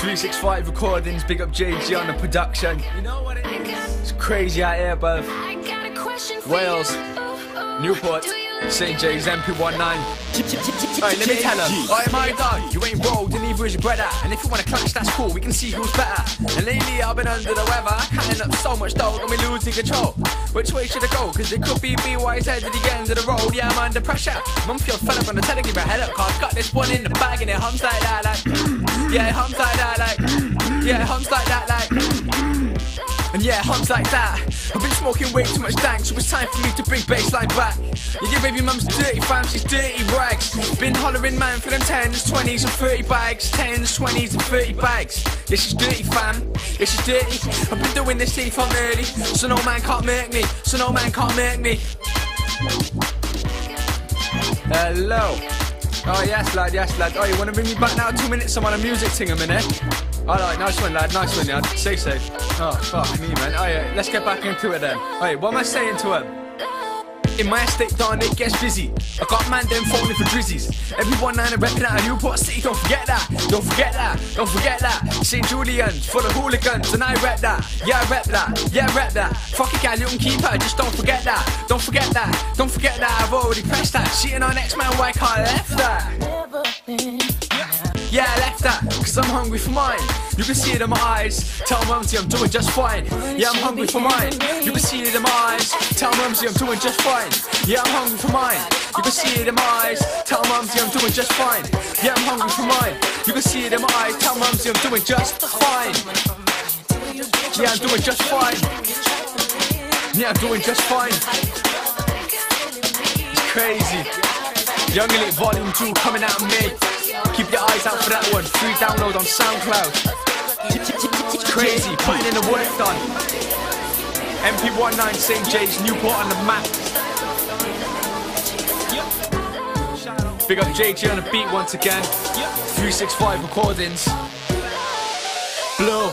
365 recordings, big up JG on the production. You know what it is? It's crazy out here, bruv. Wales, Newport, St. James, NP19. Alright, let me tell her. Alright, oh, my dog, you ain't rolled and neither is your brother. Ah. And if you wanna clash, that's cool, we can see who's better. And lately I've been under the weather, counting up so much dough, and we losing control. Which way should I go? Cause it could be BYZ at the end of the road. Yeah, I'm under pressure. Mum feel fed up on the telly, give her head up, cause got this one in the bag and it hums like that, like. Yeah, it hums like that, like. Yeah, it hums like that, like. And yeah, hums like that. I've been smoking way too much dank, so it's time for me to bring bassline back. Yeah, your baby mum's dirty, fam, she's dirty rags. Been hollering man for them 10s, 20s, and 30 bags. 10s, 20s, and 30 bags. Yeah, she's dirty, fam. Yeah, she's dirty. I've been doing this thing from early, so no man can't make me. So no man can't make me. Hello. Oh yes, lad, yes, lad. Oh, you wanna bring me back now? Two minutes. I'm on a music thing a minute. Alright, nice one, lad. Nice one, lad. Stay safe. Oh, fuck me, man. Oh, yeah. Let's get back into it then. Alright, what am I saying to him? In my estate, darn, it gets busy. I got man them phoning for drizzies. Everyone now repping out of Newport City, don't forget that. Don't forget that. Don't forget that. St. Julian's full of hooligans, and I rep that. Yeah, I rep that. Yeah, I rep that. Fuck it, gal, you can keep her. Just don't forget that. Don't forget that. Don't forget that. I've already pressed that. Cheating on X Man, why can't I left that? I'm hungry for mine. You can see it in my eyes. Tell Mumsy I'm doing just fine. Yeah, I'm hungry for mine. You can see it in my eyes. Tell Mumsy I'm doing just fine. Yeah, I'm hungry for mine. You can see it in my eyes. Tell Mumsy I'm doing just fine. Yeah, I'm hungry for mine. You can see it in my eyes. Tell Mumsy I'm doing just fine. Yeah, I'm doing just fine. Yeah, I'm doing just fine. It's crazy. Young Elite Volume 2 coming out of me. Keep your eyes out for that one. Free download on SoundCloud. Crazy. Putting in the work done. NP19 St. J's Newport on the map. Big up JG on the beat once again. 365 recordings. Blu.